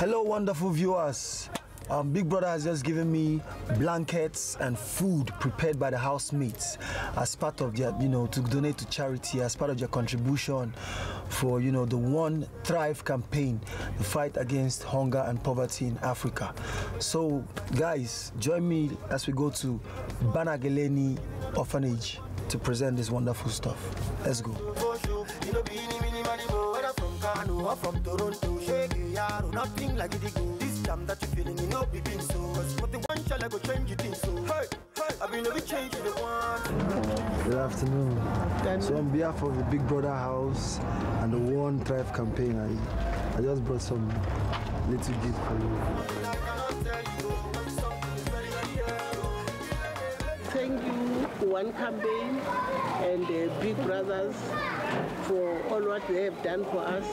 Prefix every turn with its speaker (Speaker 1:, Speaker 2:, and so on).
Speaker 1: Hello, wonderful viewers. Um, Big Brother has just given me blankets and food prepared by the housemates as part of their, you know, to donate to charity as part of their contribution for, you know, the One Thrive campaign, the fight against hunger and poverty in Africa. So, guys, join me as we go to Banageleni Orphanage to present this wonderful stuff. Let's go.
Speaker 2: Nothing like it go. This jam that you feeling, you know, be been so. Cause what the one shall I go change it in so. Hey, hey, I mean, we change the one.
Speaker 1: Good afternoon. So on behalf of the Big Brother House and the One Thrive campaign, I, I just brought some little gift for you.
Speaker 2: I cannot tell you, but something is very, very real.
Speaker 3: Thank you, One Campaign and uh, Big Brothers, for all what they have done for us.